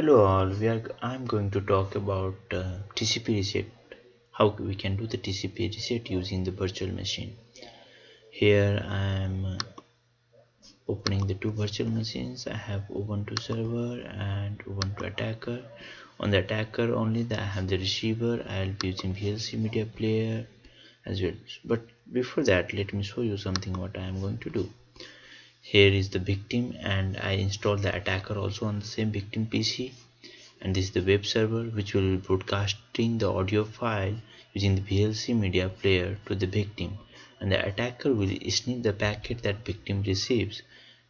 hello all we are i'm going to talk about uh, tcp reset how we can do the tcp reset using the virtual machine. Here i am uh, opening the two virtual machines. I have ubuntu server and ubuntu attacker. On the attacker only that i have the receiver. I'll be using vlc media player as well. But before that let me show you something what i am going to do here is the victim and I install the attacker also on the same victim PC and this is the web server which will be broadcasting the audio file using the VLC media player to the victim. And the attacker will sniff the packet that victim receives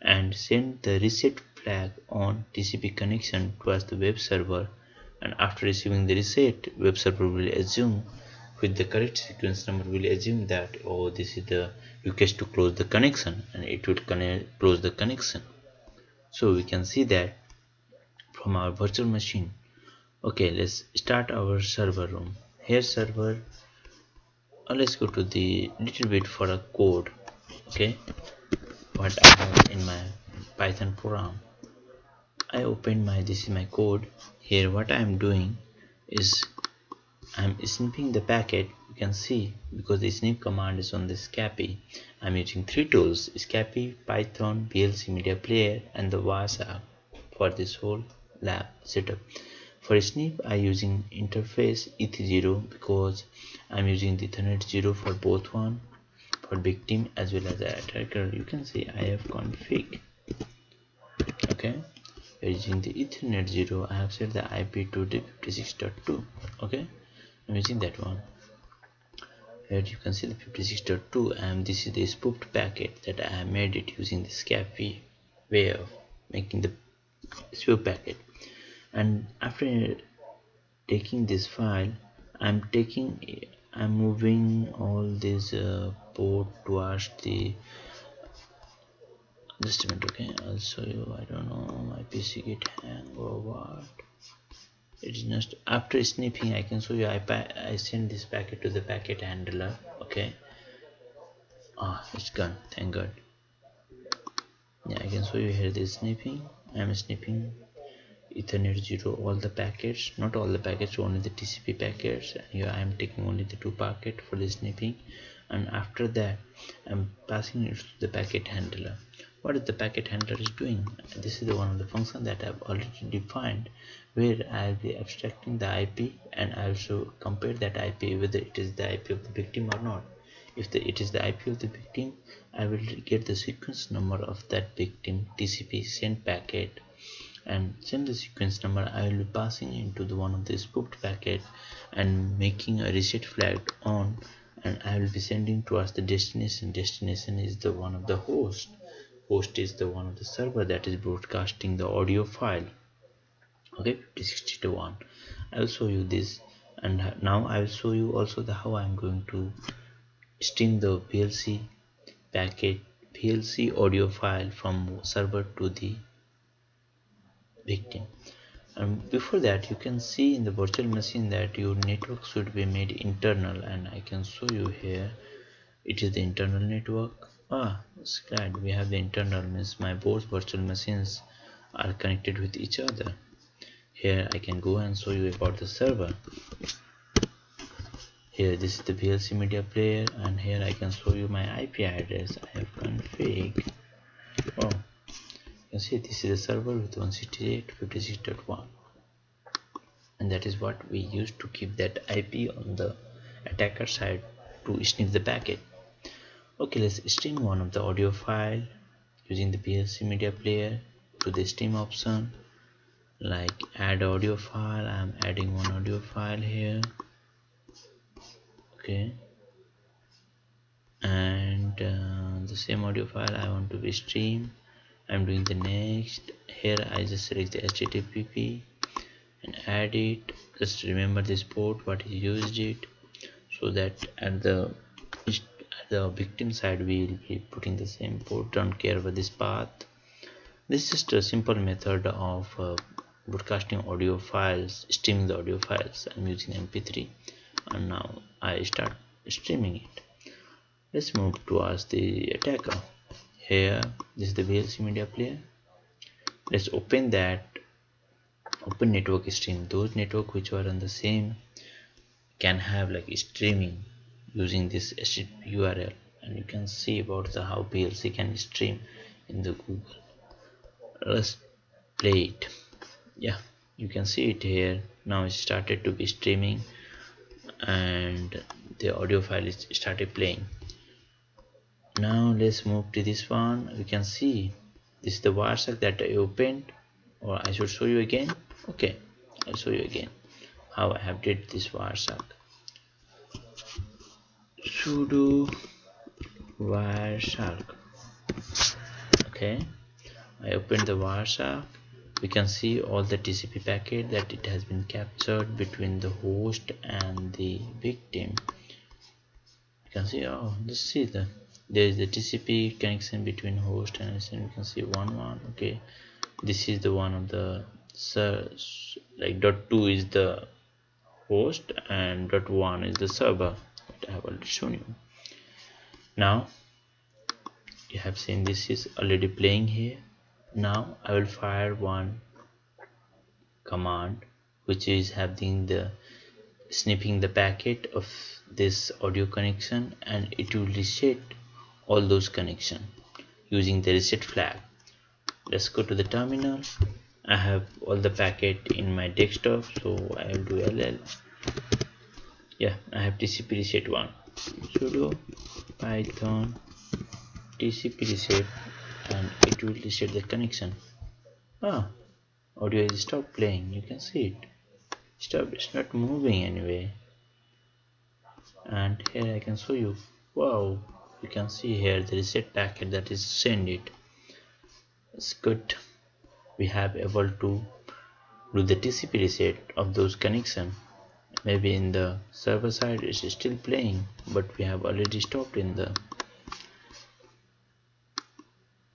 and send the reset flag on TCP connection towards the web server. And after receiving the reset web server will assume with the correct sequence number we will assume that oh this is the request to close the connection and it will close the connection. So we can see that from our virtual machine. Okay let's start our server room. Here server uh, let's go to the little bit for a code okay? What I have in my python program. I open my this is my code. Here what I am doing is I'm snipping the packet you can see because the snip command is on the scapy I'm using three tools scapy python VLC media player and the VASA for this whole lab setup. For snip I'm using interface eth0 because I'm using the ethernet 0 for both one for victim as well as the attacker. You can see I have config. Okay. Using the ethernet 0 I have set the IP to the 56.2 okay I'm using that one? Here you can see the 56.2 and this is the spoofed packet that I made it using the Scapy way of making the spoof packet. And after taking this file I'm taking I'm moving all this uh, port towards the just a minute okay? I'll show you I don't know my PC get hang or what it's just after snipping I can show you. I, I send this packet to the packet handler okay? Ah it's gone. Thank god. Yeah I can show you here. The snipping I'm snipping ethernet 0 all the packets. Not all the packets only the TCP packets. And here I am taking only the two packet for the snipping and after that I'm passing it to the packet handler what is the packet handler is doing? This is the one of the function that I've already defined where I'll be abstracting the IP and I also compare that IP whether it is the IP of the victim or not. If the, it is the IP of the victim I will get the sequence number of that victim TCP sent packet and send the sequence number. I will be passing into the one of the spoofed packet and making a reset flag on and I will be sending towards the destination. Destination is the one of the host host is the one of the server that is broadcasting the audio file. Okay 5061 I will show you this and now I will show you also the how I am going to stream the VLC packet VLC audio file from server to the victim. And before that you can see in the virtual machine that your network should be made internal and I can show you here. It is the internal network ah it's glad we have the internal means. My both virtual machines are connected with each other. Here I can go and show you about the server. Here this is the VLC media player and here I can show you my IP address. I have config. Oh you see this is the server with 168.56.1 and that is what we use to keep that IP on the attacker side to sniff the packet okay let's stream one of the audio file using the VLC media player to the stream option. Like add audio file. I'm adding one audio file here. Okay. And uh, the same audio file I want to be stream. I'm doing the next. Here I just select the HTTP and add it. Just remember this port what you used it so that at the the victim side we will be putting the same port don't care about this path. This is just a simple method of uh, broadcasting audio files streaming the audio files i'm using mp3 and now i start streaming it. Let's move towards the attacker. Here this is the vlc media player. Let's open that open network stream. Those network which are on the same can have like streaming using this HTTP URL and you can see about the how PLC can stream in the Google let's play it yeah you can see it here. Now it started to be streaming and the audio file is started playing. Now let's move to this one. You can see this is the Wireshark that I opened or I should show you again. Okay I'll show you again how I have did this Wireshark sudo Wireshark okay. I opened the Wireshark we can see all the TCP packet that it has been captured between the host and the victim. You can see oh let's see the there is the TCP connection between host and listener you can see one one. Okay. This is the one of the search like dot two is the host and dot one is the server I have already shown you. Now you have seen this is already playing here. Now I will fire one command which is having the snipping the packet of this audio connection and it will reset all those connection using the reset flag. Let's go to the terminal. I have all the packet in my desktop so I will do ll yeah I have TCP reset one. Sudo python TCP reset and it will reset the connection. Ah audio is stopped playing. You can see it. Stop it's not moving anyway. And here I can show you. Wow you can see here the reset packet that is send it. It's good. We have able to do the TCP reset of those connection maybe in the server side it's still playing but we have already stopped in the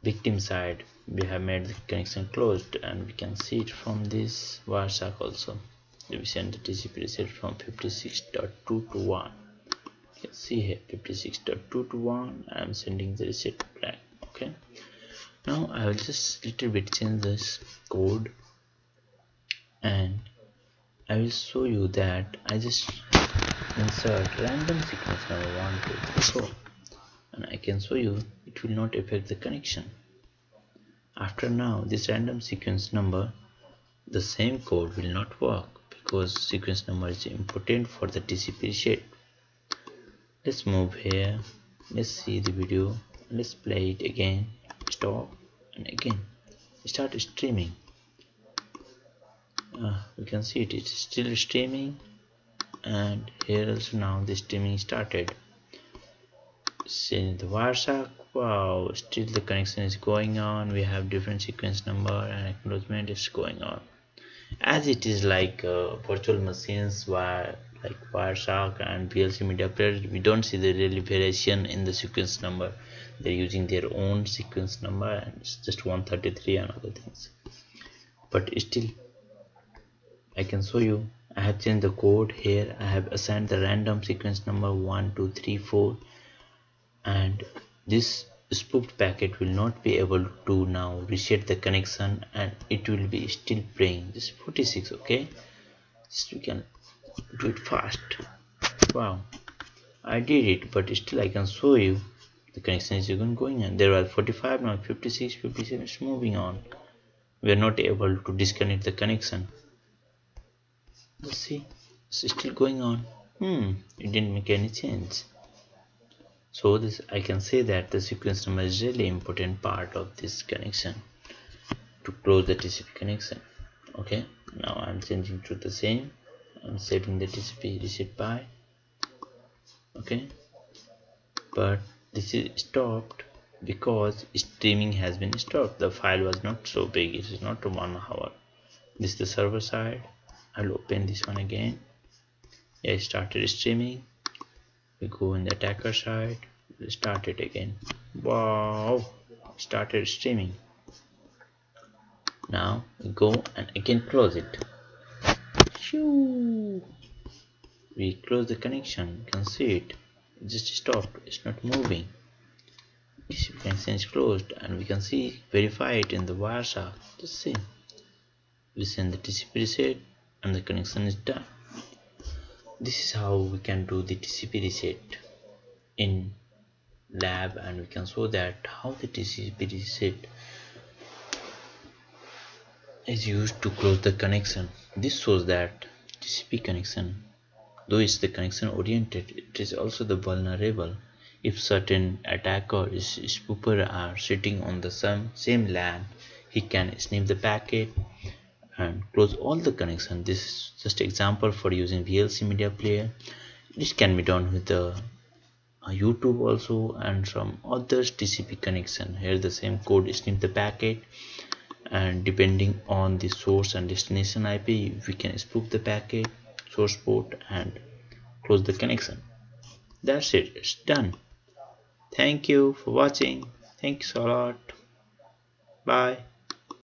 victim side. We have made the connection closed and we can see it from this Wireshark also. We send the TCP reset from 56.2 to 1 you can see here 56.2 to 1 I am sending the reset flag okay. Now I will just little bit change this code and I will show you that. I just insert random sequence number 1 2 3 4 and I can show you it will not affect the connection. After now this random sequence number the same code will not work because sequence number is important for the TCP reset let's move here. Let's see the video. Let's play it again. Stop and again. Start streaming uh, you can see it. Is still streaming. And here also now the streaming started. Since the Wireshark wow still the connection is going on. We have different sequence number and acknowledgement is going on. As it is like uh, virtual machines where like Wireshark and PLC media players we don't see the really variation in the sequence number. They're using their own sequence number and it's just 133 and other things. But still I can show you. I have changed the code here. I have assigned the random sequence number 1 2 3 4 and this spoofed packet will not be able to now reset the connection and it will be still playing this 46 okay? So we can do it fast. Wow. I did it but still I can show you the connection is even going on. There are 45 now 56 57 it's moving on. We are not able to disconnect the connection see. It's still going on. Hmm it didn't make any change so this I can say that the sequence number is really important part of this connection. To close the TCP connection. Okay now I'm changing to the same. I'm saving the TCP reset by. Okay. But this is stopped because streaming has been stopped. The file was not so big. It is not one hour. This is the server side I'll open this one again. Yeah, I started streaming. We go in the attacker side. We start it again. Wow started streaming. Now we go and again close it. Shoo. we close the connection. You can see it. It just stopped. It's not moving. This connection is closed. And we can see verify it in the Wireshark just see we send the TCP reset and the connection is done. This is how we can do the TCP reset in lab and we can show that how the TCP reset is used to close the connection. This shows that TCP connection though it's the connection oriented it is also the vulnerable if certain attacker is spoofer are sitting on the same, same LAN he can snip the packet and close all the connection. This is just example for using VLC media player. This can be done with the uh, YouTube also and some others TCP connection. Here the same code snip the packet. And depending on the source and destination IP we can spoof the packet source port and close the connection. That's it. It's done. Thank you for watching. Thanks a lot. Bye